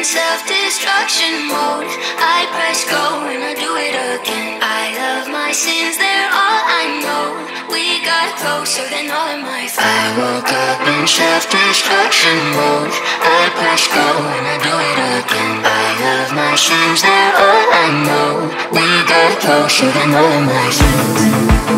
in self-destruction mode. I press go and I do it again. I love my sins, they're all I know. We got closer than all of my friends I woke up in self-destruction mode. I press go and I do it again. I love my sins, they're all I know. We got closer than all of my friends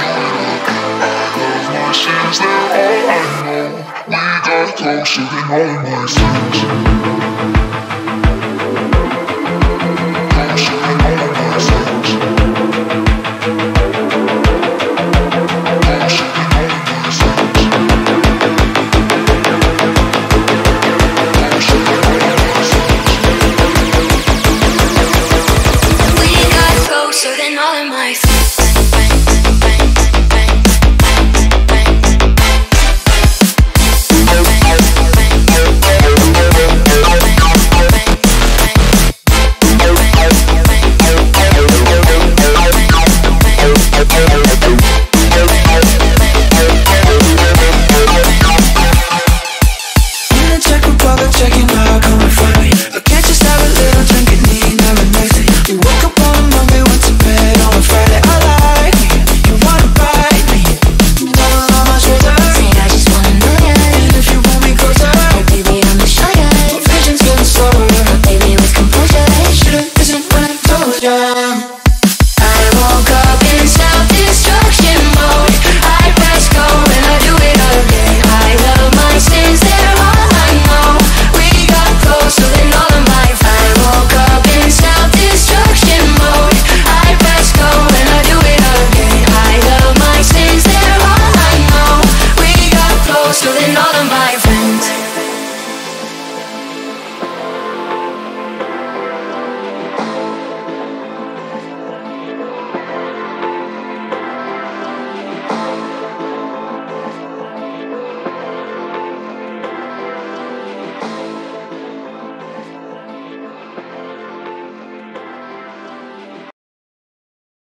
again I love my sins, they're all I know We got closer than all my sins